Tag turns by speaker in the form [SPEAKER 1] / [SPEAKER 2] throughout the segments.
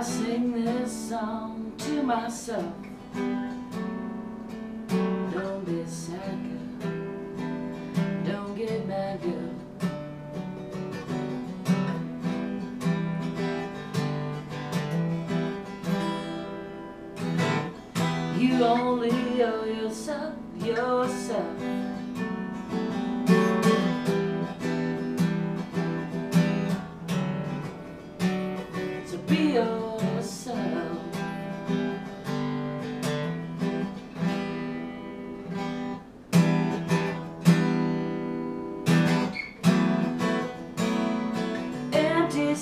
[SPEAKER 1] I sing this song to myself. Don't be sad, girl. Don't get mad, girl. You only owe yourself, yourself.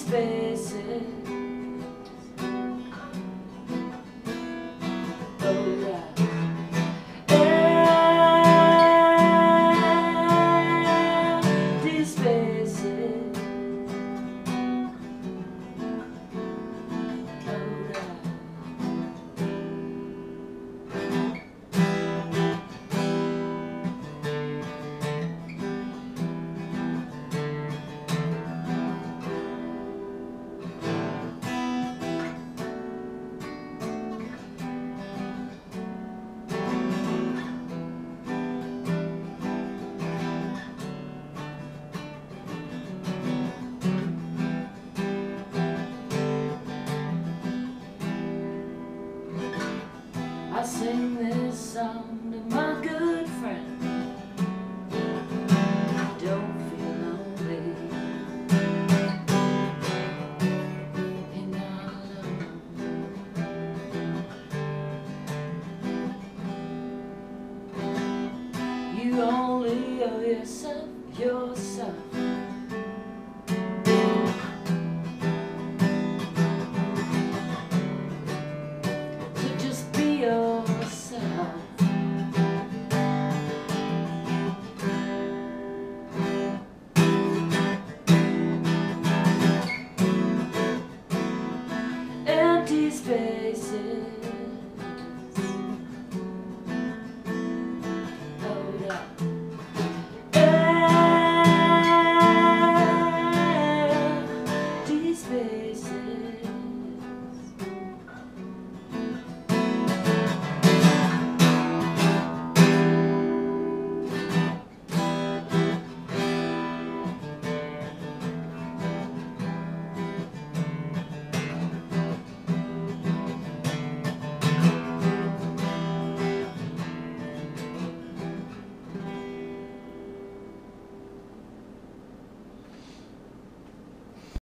[SPEAKER 1] Spaces. Oh, yeah. Sing this song to my good friend. Don't feel lonely. You're not alone. You only owe yourself yourself. Be yourself.